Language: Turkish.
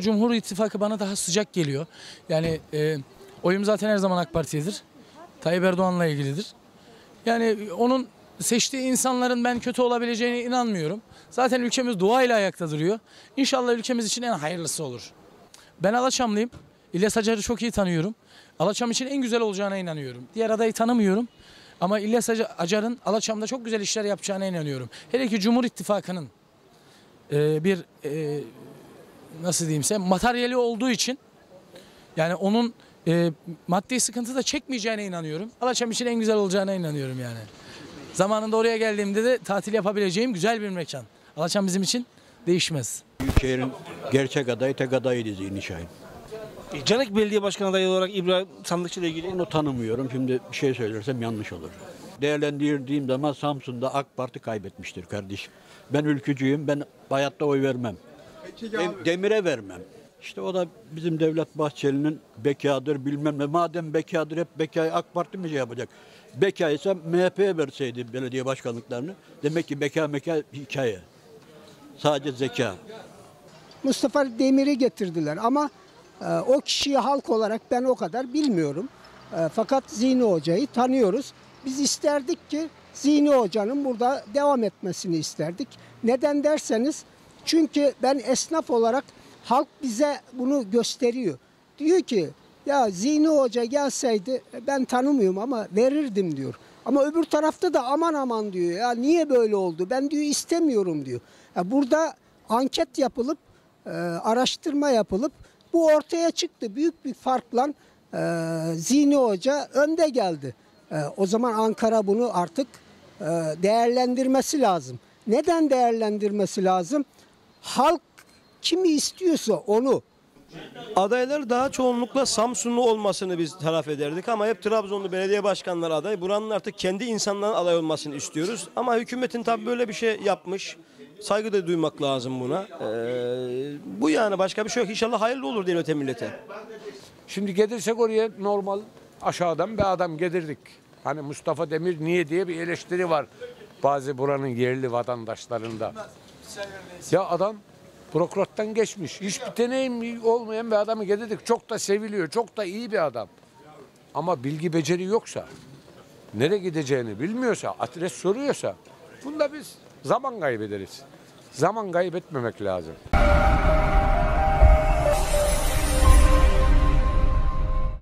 Cumhur İttifakı bana daha sıcak geliyor. Yani e, oyum zaten her zaman AK Parti'yedir. Tayyip Erdoğan'la ilgilidir. Yani onun seçtiği insanların ben kötü olabileceğine inanmıyorum. Zaten ülkemiz duayla ayakta duruyor. İnşallah ülkemiz için en hayırlısı olur. Ben Alaçamlıyım. İlyas Acar'ı çok iyi tanıyorum. Alaçam için en güzel olacağına inanıyorum. Diğer adayı tanımıyorum. Ama İlyas Aca- Acar'ın Alaçam'da çok güzel işler yapacağına inanıyorum. Hele ki Cumhur İttifakı'nın e, bir e, nasıl diyeyimse materyali olduğu için yani onun e, maddi sıkıntı da çekmeyeceğine inanıyorum. Alaçam için en güzel olacağına inanıyorum yani. Zamanında oraya geldiğimde de tatil yapabileceğim güzel bir mekan. Alaçam bizim için değişmez. Büyükşehir'in gerçek adayı tek adayıydı Zihni Şahin. E, Canik Belediye Başkanı adayı olarak İbrahim Sandıkçı ile ilgili Onu tanımıyorum. Şimdi bir şey söylersem yanlış olur. Değerlendirdiğim zaman Samsun'da AK Parti kaybetmiştir kardeşim. Ben ülkücüyüm. Ben hayatta oy vermem. Dem- Demir'e vermem. İşte o da bizim Devlet Bahçeli'nin bekadır bilmem ne. Madem bekadır hep bekayı AK Parti mi şey yapacak? Beka ise MHP'ye verseydi belediye başkanlıklarını. Demek ki beka meka hikaye. Sadece zeka. Mustafa Demir'i getirdiler ama e, o kişiyi halk olarak ben o kadar bilmiyorum. E, fakat Zihni Hoca'yı tanıyoruz. Biz isterdik ki Zihni Hoca'nın burada devam etmesini isterdik. Neden derseniz çünkü ben esnaf olarak halk bize bunu gösteriyor. Diyor ki ya Zihni Hoca gelseydi ben tanımıyorum ama verirdim diyor. Ama öbür tarafta da aman aman diyor ya niye böyle oldu ben diyor istemiyorum diyor. Ya burada anket yapılıp e, araştırma yapılıp bu ortaya çıktı. Büyük bir farkla e, Zihni Hoca önde geldi. E, o zaman Ankara bunu artık e, değerlendirmesi lazım. Neden değerlendirmesi lazım? Halk kimi istiyorsa onu Adaylar daha çoğunlukla Samsunlu olmasını biz taraf ederdik ama hep Trabzonlu belediye başkanları aday. Buranın artık kendi insanların aday olmasını istiyoruz. Ama hükümetin tabii böyle bir şey yapmış. Saygı da duymak lazım buna. Ee, bu yani başka bir şey yok. İnşallah hayırlı olur devlete millete. Şimdi gelirsek oraya normal aşağıdan bir adam getirdik. Hani Mustafa Demir niye diye bir eleştiri var bazı buranın yerli vatandaşlarında. Ya adam bürokrattan geçmiş. Hiçbir deneyim olmayan bir adamı getirdik. Çok da seviliyor. Çok da iyi bir adam. Ama bilgi beceri yoksa, nereye gideceğini bilmiyorsa, adres soruyorsa bunda biz zaman kaybederiz. Zaman kaybetmemek lazım.